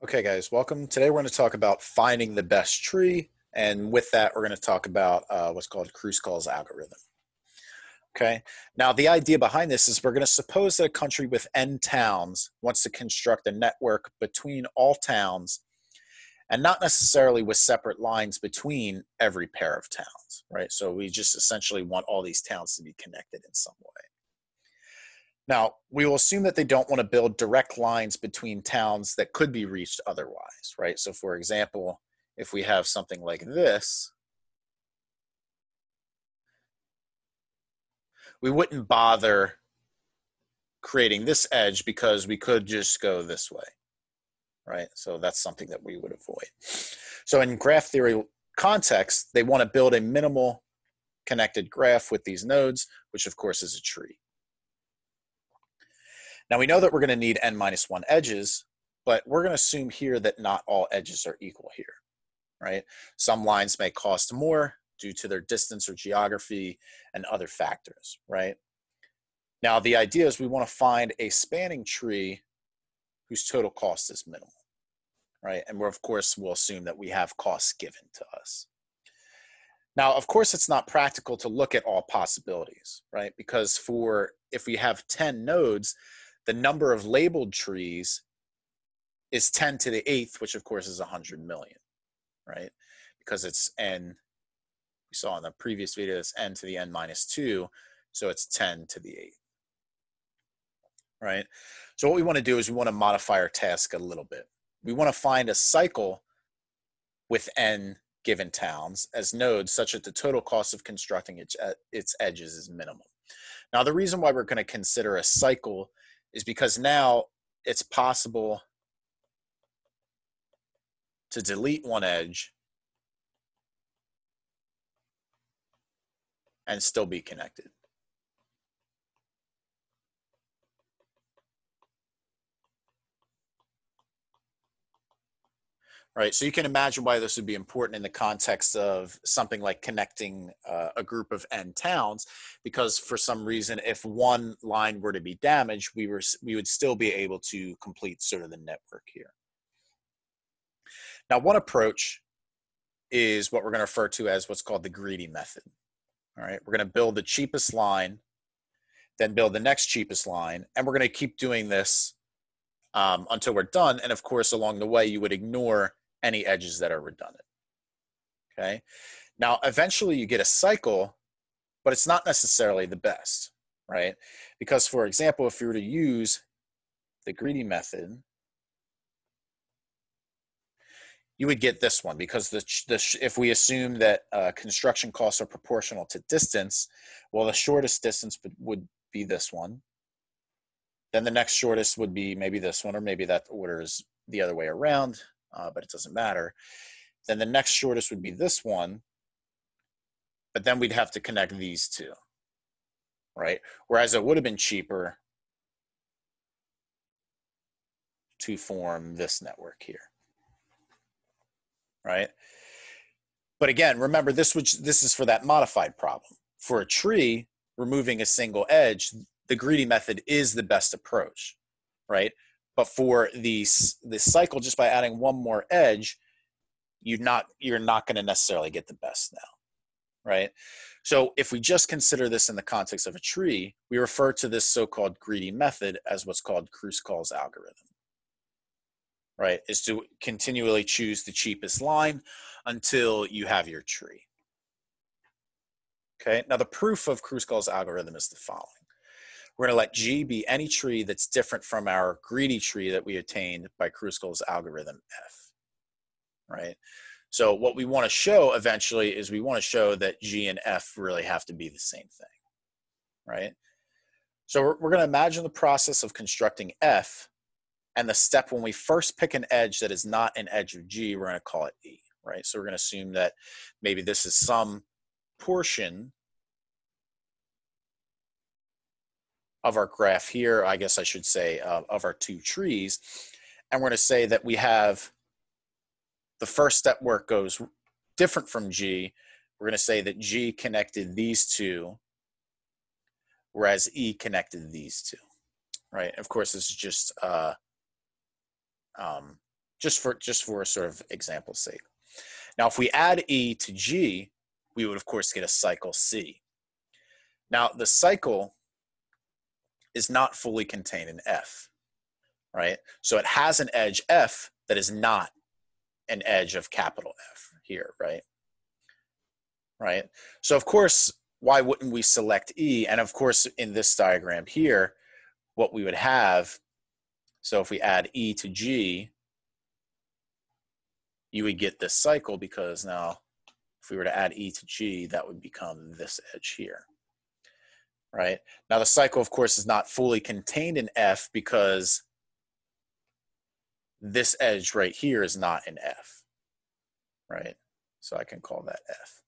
Okay, guys, welcome. Today we're going to talk about finding the best tree, and with that, we're going to talk about uh, what's called Kruskals algorithm. Okay, now the idea behind this is we're going to suppose that a country with n towns wants to construct a network between all towns and not necessarily with separate lines between every pair of towns, right? So we just essentially want all these towns to be connected in some way. Now, we will assume that they don't want to build direct lines between towns that could be reached otherwise, right? So, for example, if we have something like this, we wouldn't bother creating this edge because we could just go this way, right? So that's something that we would avoid. So in graph theory context, they want to build a minimal connected graph with these nodes, which of course is a tree. Now we know that we're going to need n minus 1 edges, but we're going to assume here that not all edges are equal here, right? Some lines may cost more due to their distance or geography and other factors, right? Now the idea is we want to find a spanning tree whose total cost is minimal, right? And we're of course we'll assume that we have costs given to us. Now, of course, it's not practical to look at all possibilities, right? Because for if we have 10 nodes, the number of labeled trees is 10 to the eighth, which of course is 100 million, right? Because it's n, we saw in the previous video, it's n to the n minus 2, so it's 10 to the eighth, right? So what we want to do is we want to modify our task a little bit. We want to find a cycle with n given towns as nodes such that the total cost of constructing its, its edges is minimum. Now, the reason why we're going to consider a cycle is because now it's possible to delete one edge and still be connected. Right? So you can imagine why this would be important in the context of something like connecting uh, a group of n towns, because for some reason, if one line were to be damaged, we were we would still be able to complete sort of the network here. Now, one approach is what we're going to refer to as what's called the greedy method. All right, we're going to build the cheapest line, then build the next cheapest line, and we're going to keep doing this um, until we're done. And of course, along the way, you would ignore any edges that are redundant. Okay. Now, eventually you get a cycle, but it's not necessarily the best, right? Because, for example, if you were to use the greedy method, you would get this one because the, the if we assume that uh, construction costs are proportional to distance, well, the shortest distance would be this one. Then the next shortest would be maybe this one, or maybe that order is the other way around uh, but it doesn't matter. Then the next shortest would be this one, but then we'd have to connect these two, right? Whereas it would have been cheaper to form this network here, right? But again, remember this which this is for that modified problem. For a tree, removing a single edge, the greedy method is the best approach, right? But for the the cycle, just by adding one more edge, you're not you're not going to necessarily get the best now, right? So if we just consider this in the context of a tree, we refer to this so-called greedy method as what's called Kruskal's algorithm. Right, is to continually choose the cheapest line until you have your tree. Okay, now the proof of Kruskal's algorithm is the following. We're going to let G be any tree that's different from our greedy tree that we attained by Kruskal's algorithm F, right? So what we want to show eventually is we want to show that G and F really have to be the same thing, right? So we're, we're going to imagine the process of constructing F and the step when we first pick an edge that is not an edge of G, we're going to call it E, right? So we're going to assume that maybe this is some portion of our graph here, I guess I should say, uh, of our two trees. And we're going to say that we have the first step where it goes different from G. We're going to say that G connected these two, whereas E connected these two, right? Of course, this is just uh, um, just for just for a sort of example's sake. Now, if we add E to G, we would of course get a cycle C. Now, the cycle is not fully contained in F, right? So it has an edge F that is not an edge of capital F here, right? Right. So of course, why wouldn't we select E? And of course, in this diagram here, what we would have, so if we add E to G, you would get this cycle because now if we were to add E to G, that would become this edge here, right? Now the cycle, of course, is not fully contained in F because this edge right here is not in F, right? So I can call that F.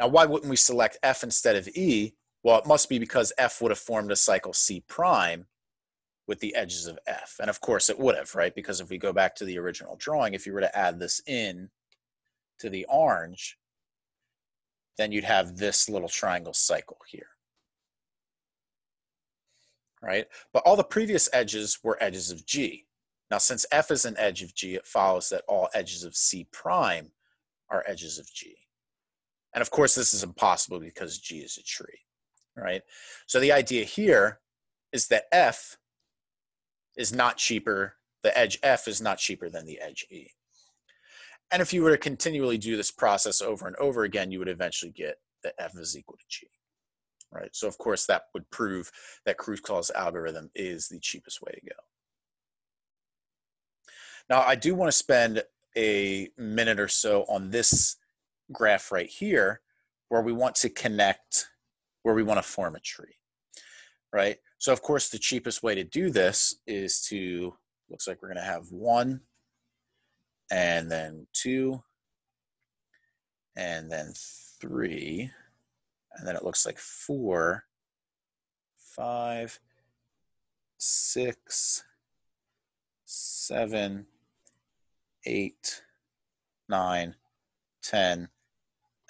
Now, why wouldn't we select F instead of E? Well, it must be because F would have formed a cycle C prime with the edges of F. And of course it would have, right? Because if we go back to the original drawing, if you were to add this in to the orange, then you'd have this little triangle cycle here. Right? But all the previous edges were edges of G. Now, since F is an edge of G, it follows that all edges of C prime are edges of G. And of course, this is impossible because G is a tree, right? So the idea here is that F is not cheaper, the edge F is not cheaper than the edge E. And if you were to continually do this process over and over again, you would eventually get that F is equal to G, right? So of course that would prove that Kruskal's algorithm is the cheapest way to go. Now I do want to spend a minute or so on this graph right here where we want to connect, where we want to form a tree, right? So of course, the cheapest way to do this is to, looks like we're gonna have one, and then two, and then three, and then it looks like four, five, six, seven, eight, nine, 10,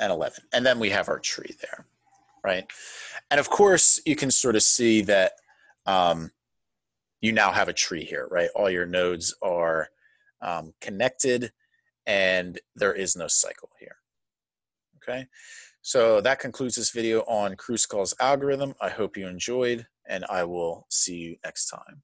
and 11. And then we have our tree there, right? And of course, you can sort of see that um, you now have a tree here, right? All your nodes are um, connected and there is no cycle here. Okay, so that concludes this video on Kruskal's algorithm. I hope you enjoyed and I will see you next time.